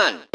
one.